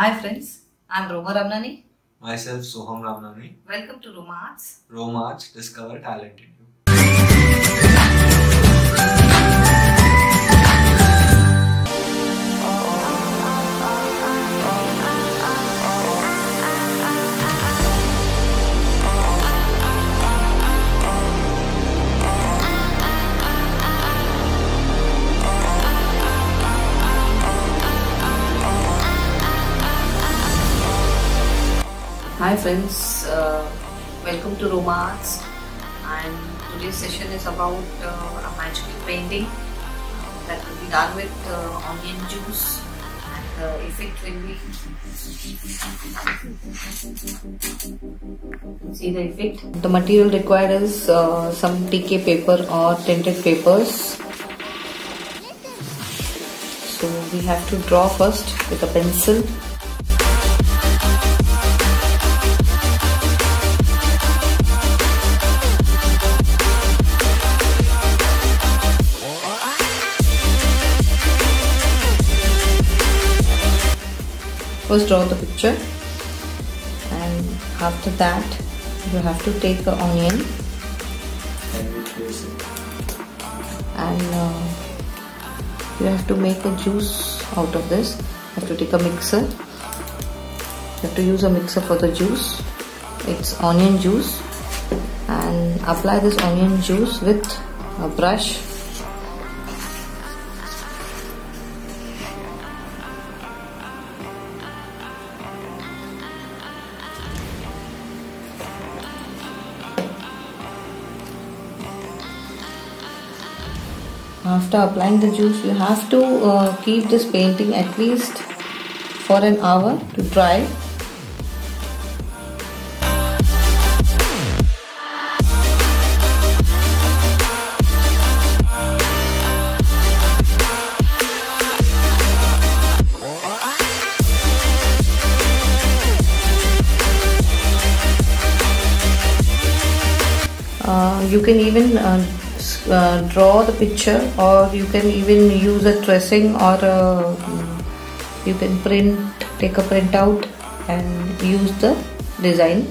Hi friends, I'm Roma Ramnani. Myself, Soham Ramnani. Welcome to Roma Arts. Rome Arts, discover talent in you. Hi friends, uh, welcome to Roma Arts. And today's session is about uh, a magical painting uh, that will be done with uh, onion juice. And the effect will be see the effect. The material required is uh, some TK paper or tinted papers. So we have to draw first with a pencil. First draw the picture and after that you have to take the onion And uh, you have to make a juice out of this. You have to take a mixer. You have to use a mixer for the juice. It's onion juice and apply this onion juice with a brush after applying the juice you have to uh, keep this painting at least for an hour to dry. Uh, you can even uh, uh, draw the picture or you can even use a tracing or a, you can print take a printout and use the design.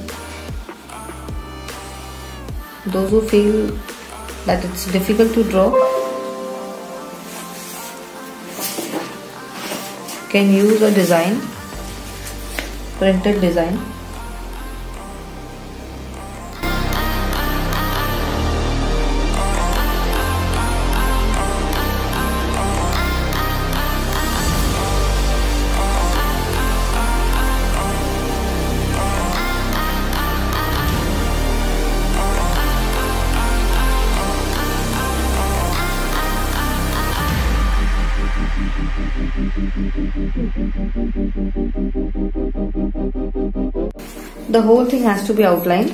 Those who feel that it's difficult to draw can use a design printed design the whole thing has to be outlined.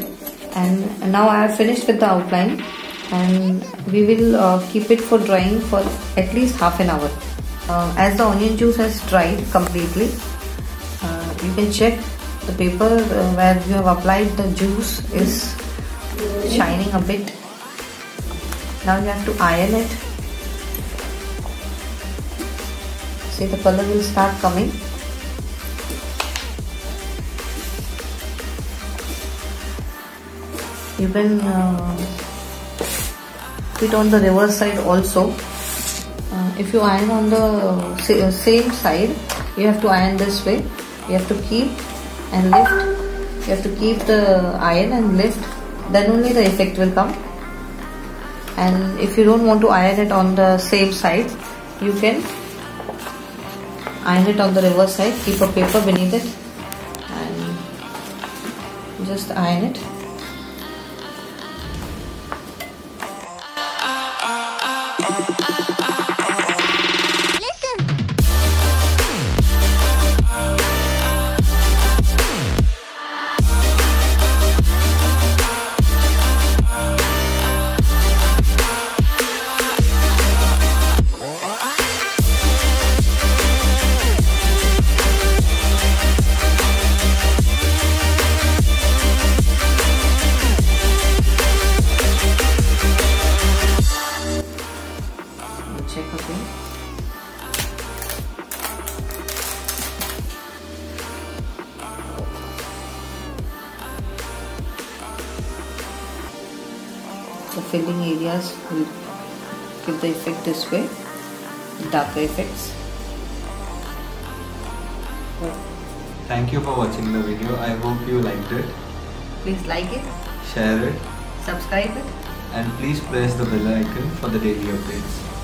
And now I have finished with the outline. And we will uh, keep it for drying for at least half an hour. Uh, as the onion juice has dried completely uh, you can check the paper uh, where you have applied the juice is shining a bit. Now you have to iron it. See the color will start coming can uh, put on the reverse side also. Uh, if you iron on the uh, same side you have to iron this way. You have to keep and lift. You have to keep the iron and lift. Then only the effect will come. And if you don't want to iron it on the same side you can iron it on the reverse side. Keep a paper beneath it and just iron it the filling areas will give the effect this way darker effects Thank you for watching the video. I hope you liked it. please like it Share it subscribe it and please press the bell icon for the daily updates.